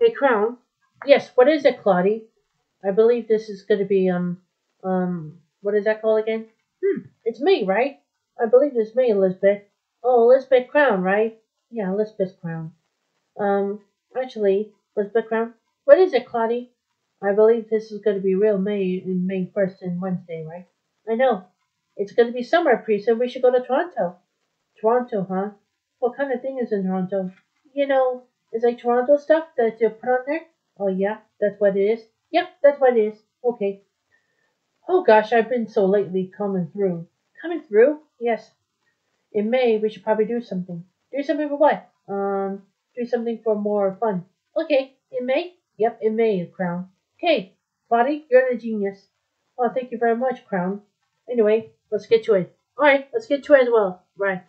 Hey, Crown. Yes, what is it, Claudie? I believe this is going to be, um, um, what is that called again? Hmm, it's me, right? I believe it's me, Elizabeth. Oh, Elizabeth Crown, right? Yeah, Elizabeth Crown. Um, actually, Elizabeth Crown, what is it, Claudie? I believe this is going to be real May, May 1st and Wednesday, right? I know. It's going to be summer, Pre, so we should go to Toronto. Toronto, huh? What kind of thing is in Toronto? You know, it's like Toronto stuff that you put on there. Oh, yeah, that's what it is. Yep, that's what it is. Okay. Oh gosh, I've been so lately coming through. Coming through? Yes. In May, we should probably do something. Do something for what? Um, do something for more fun. Okay, in May? Yep, in May, Crown. Okay, Claudie, you're the genius. Oh, thank you very much, Crown. Anyway, let's get to it. Alright, let's get to it as well. Right.